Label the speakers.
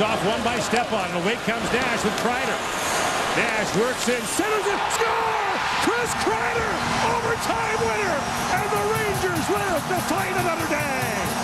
Speaker 1: Off one by Stepan. And away comes Nash with Kreider. Nash works in, centers it, score! Chris Kreider, overtime winner! And the Rangers live to fight another day!